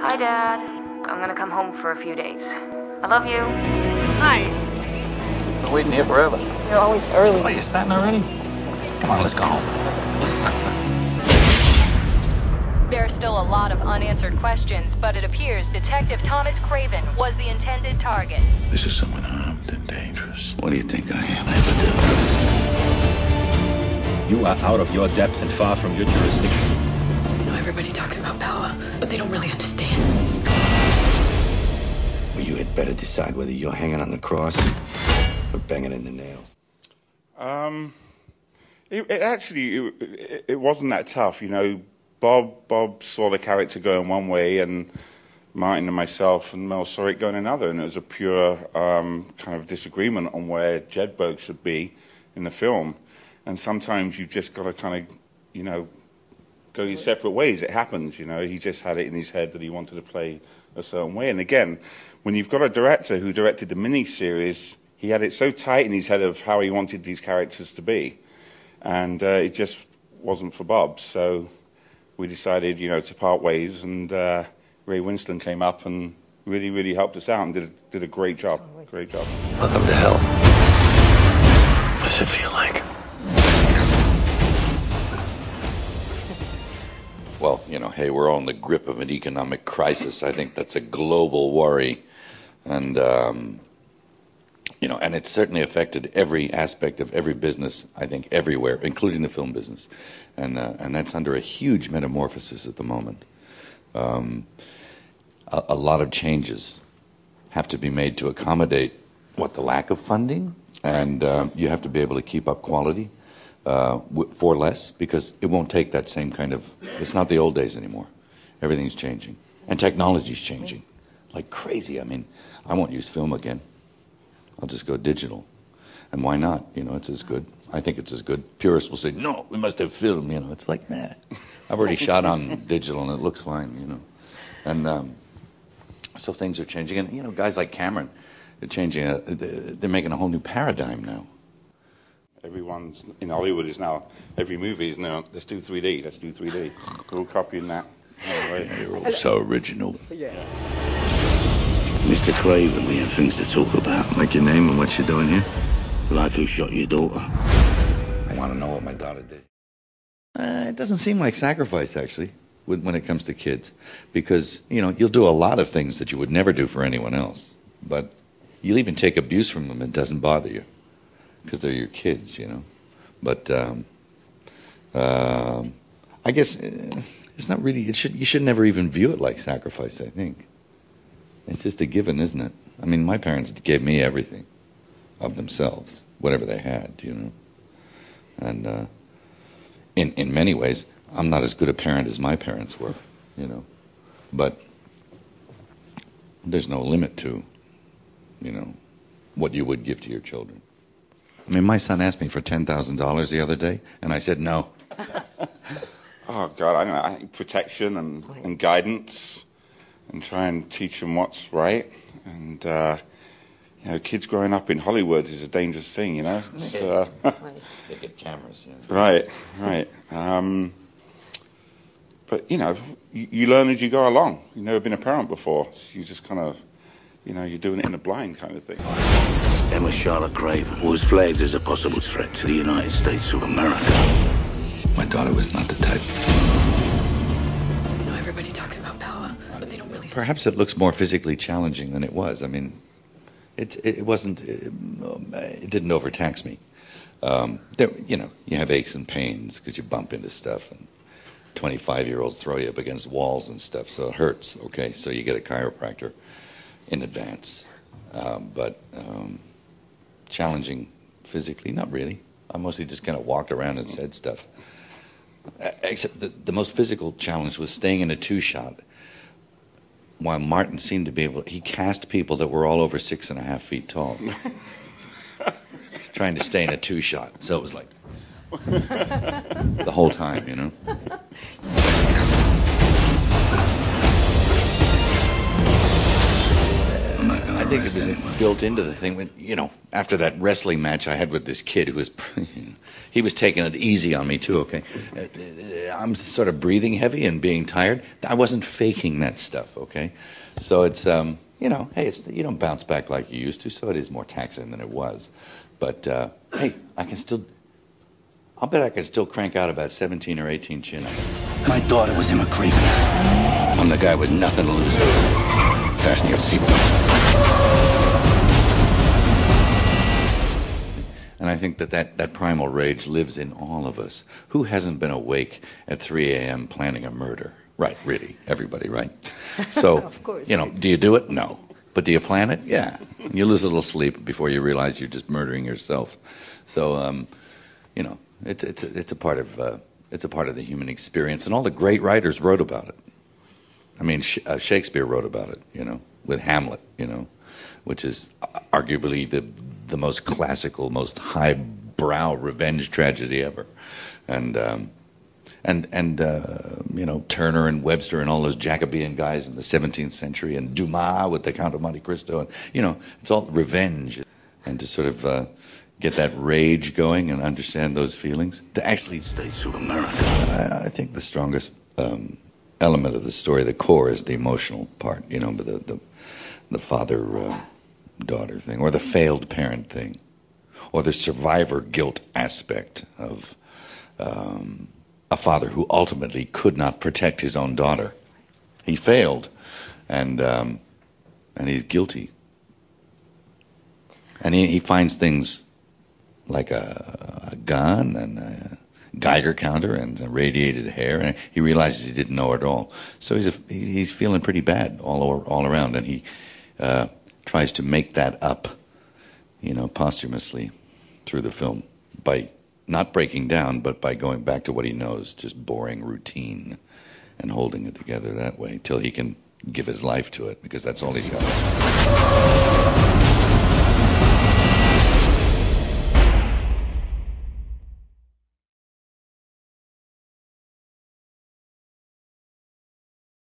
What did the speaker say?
Hi, Dad. I'm gonna come home for a few days. I love you. Hi. Been waiting here forever. You're always early. Oh, you starting already? Come on, let's go home. There are still a lot of unanswered questions, but it appears Detective Thomas Craven was the intended target. This is someone armed and dangerous. What do you think I am? You are out of your depth and far from your jurisdiction. You know, everybody talks about power, but they don't really understand. Well, you had better decide whether you're hanging on the cross or banging in the nail. Um, it, it actually it, it, it wasn't that tough, you know. Bob Bob saw the character going one way, and Martin and myself and Mel saw it going another, and it was a pure um, kind of disagreement on where Jedburgh should be in the film. And sometimes you've just got to kind of, you know, go your separate ways. It happens, you know. He just had it in his head that he wanted to play a certain way. And again, when you've got a director who directed the miniseries, he had it so tight in his head of how he wanted these characters to be, and uh, it just wasn't for Bob. So we decided, you know, to part ways, and uh, Ray Winstone came up and really, really helped us out and did a, did a great job. Great job. Welcome to hell. What does it feel Well, you know, hey, we're all in the grip of an economic crisis. I think that's a global worry, and um, you know, and it's certainly affected every aspect of every business. I think everywhere, including the film business, and uh, and that's under a huge metamorphosis at the moment. Um, a, a lot of changes have to be made to accommodate what the lack of funding, and uh, you have to be able to keep up quality uh, for less because it won't take that same kind of. It's not the old days anymore. Everything's changing, and technology's changing like crazy. I mean, I won't use film again. I'll just go digital. And why not? You know, it's as good. I think it's as good. Purists will say, no, we must have film. You know, it's like, nah. I've already shot on digital and it looks fine, you know. And um, so things are changing. And, you know, guys like Cameron, they're changing, a, they're making a whole new paradigm now. Everyone's in Hollywood is now, every movie is now, let's do 3D, let's do 3D. We're all copying that. Anyway. You're all so original. Yes. Mr. Craven, we have things to talk about. Like your name and what you're doing here? Like who shot your daughter. I want to know what my daughter did. Uh, it doesn't seem like sacrifice, actually, when when it comes to kids. Because, you know, you'll do a lot of things that you would never do for anyone else. But you'll even take abuse from them, it doesn't bother you. Because they're your kids, you know. But um, um, I guess uh, it's not really, it should, you should never even view it like sacrifice, I think. It's just a given, isn't it? I mean, my parents gave me everything of themselves, whatever they had, you know. And uh, in in many ways, I'm not as good a parent as my parents were, you know. But there's no limit to, you know, what you would give to your children. I mean, my son asked me for ten thousand dollars the other day, and I said no. Oh God, I don't know. I think protection and, and guidance, and try and teach them what's right. And uh, you know, kids growing up in Hollywood is a dangerous thing. You know, it's, uh, They get cameras, yeah. right, right. Um, but you know, you, you learn as you go along. You've never been a parent before. So you just kind of, you know, you're doing it in the blind kind of thing. Emma Charlotte Craven was flagged as a possible threat to the United States of America. My daughter was not the type. You know, everybody talks about power, but they don't really. Perhaps it looks more physically challenging than it was. I mean, it it, it wasn't. It, um, it didn't overtax me. Um, there, you know, you have aches and pains because you bump into stuff, and twenty-five-year-olds throw you up against walls and stuff, so it hurts. Okay, so you get a chiropractor in advance. Um, but um, challenging physically, not really. I mostly just kind of walked around and said stuff. Except the, the most physical challenge was staying in a two shot while Martin seemed to be able, he cast people that were all over six and a half feet tall, trying to stay in a two shot. So it was like the whole time, you know. think it was built into the thing. When you know, after that wrestling match I had with this kid who was, he was taking it easy on me too. Okay, Uh, I'm sort of breathing heavy and being tired. I wasn't faking that stuff. Okay, so it's um, you know, hey, it's you don't bounce back like you used to, so it is more taxing than it was. But uh, hey, I can still. I'll bet I can still crank out about 17 or 18 chin ups. My daughter was in a Craven. I'm the guy with nothing to lose. Fasten your seatbelt. And I think that, that that primal rage lives in all of us. Who hasn't been awake at 3 a.m. planning a murder? Right, really, everybody, right? So, Of course. you know, do you do it? No. But do you plan it? Yeah. And you lose a little sleep before you realize you're just murdering yourself. So, um, you know, it's it's it's a part of uh, it's a part of the human experience, and all the great writers wrote about it. I mean, Sh- uh, Shakespeare wrote about it, you know, with Hamlet, you know, which is arguably the the most classical, most highbrow revenge tragedy ever, and um, and and uh, you know Tourneur and Webster and all those Jacobean guys in the 17th century, and Dumas with the Count of Monte Cristo, and you know it's all revenge, and to sort of uh, get that rage going and understand those feelings, to actually States of America. I, I think the strongest um, element of the story, the core, is the emotional part. You know, the the, the father uh, daughter thing, or the failed parent thing, or the survivor guilt aspect of um, a father who ultimately could not protect his own daughter. He failed, and um, and he's guilty. And he, he finds things like a, a gun and a Geiger counter and radiated hair, and he realizes he didn't know it all. So he's a, he's feeling pretty bad all all around, and he uh, tries to make that up, you know, posthumously through the film by not breaking down, but by going back to what he knows, just boring routine, and holding it together that way till he can give his life to it, because that's all he's got.